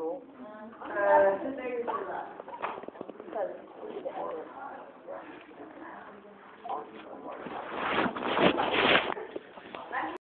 cool. Uh, uh,